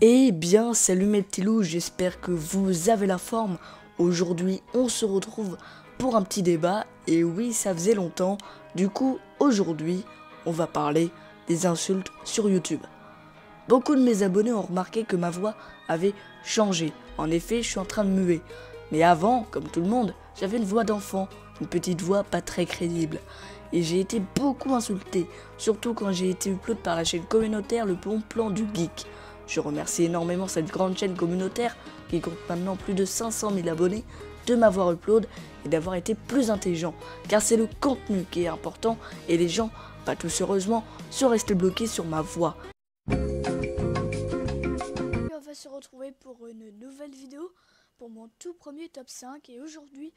Eh bien, salut mes petits loups, j'espère que vous avez la forme. Aujourd'hui, on se retrouve pour un petit débat, et oui, ça faisait longtemps. Du coup, aujourd'hui, on va parler des insultes sur YouTube. Beaucoup de mes abonnés ont remarqué que ma voix avait changé. En effet, je suis en train de muer. Mais avant, comme tout le monde, j'avais une voix d'enfant, une petite voix pas très crédible. Et j'ai été beaucoup insulté, surtout quand j'ai été upload par la chaîne communautaire Le Bon Plan du Geek. Je remercie énormément cette grande chaîne communautaire qui compte maintenant plus de 500 000 abonnés de m'avoir upload et d'avoir été plus intelligent car c'est le contenu qui est important et les gens, pas tous heureusement, sont restés bloqués sur ma voix. Se retrouver pour une nouvelle vidéo pour mon tout premier top 5 et aujourd'hui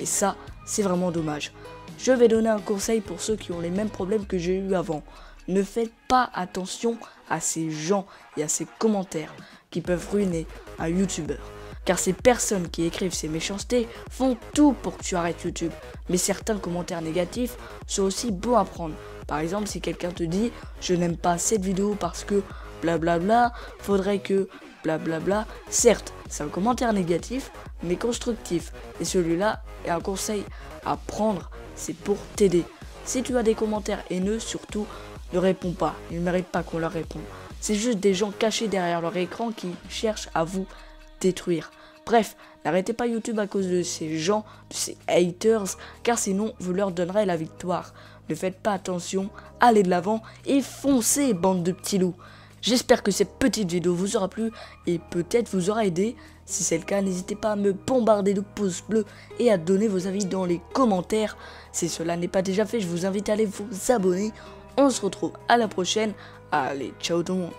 Et ça, c'est vraiment dommage. Je vais donner un conseil pour ceux qui ont les mêmes problèmes que j'ai eu avant. Ne faites pas attention à ces gens et à ces commentaires qui peuvent ruiner un youtubeur. Car ces personnes qui écrivent ces méchancetés font tout pour que tu arrêtes YouTube. Mais certains commentaires négatifs sont aussi bons à prendre. Par exemple, si quelqu'un te dit je n'aime pas cette vidéo parce que blablabla, faudrait que blablabla. Certes, c'est un commentaire négatif, mais constructif. Et celui-là est un conseil à prendre, c'est pour t'aider. Si tu as des commentaires haineux, surtout, ne réponds pas. Ils ne méritent pas qu'on leur réponde. C'est juste des gens cachés derrière leur écran qui cherchent à vous détruire. Bref, n'arrêtez pas YouTube à cause de ces gens, de ces haters, car sinon vous leur donnerez la victoire. Ne faites pas attention, allez de l'avant et foncez, bande de petits loups. J'espère que cette petite vidéo vous aura plu et peut-être vous aura aidé. Si c'est le cas, n'hésitez pas à me bombarder de pouces bleus et à donner vos avis dans les commentaires. Si cela n'est pas déjà fait, je vous invite à aller vous abonner. On se retrouve à la prochaine. Allez, ciao tout le monde.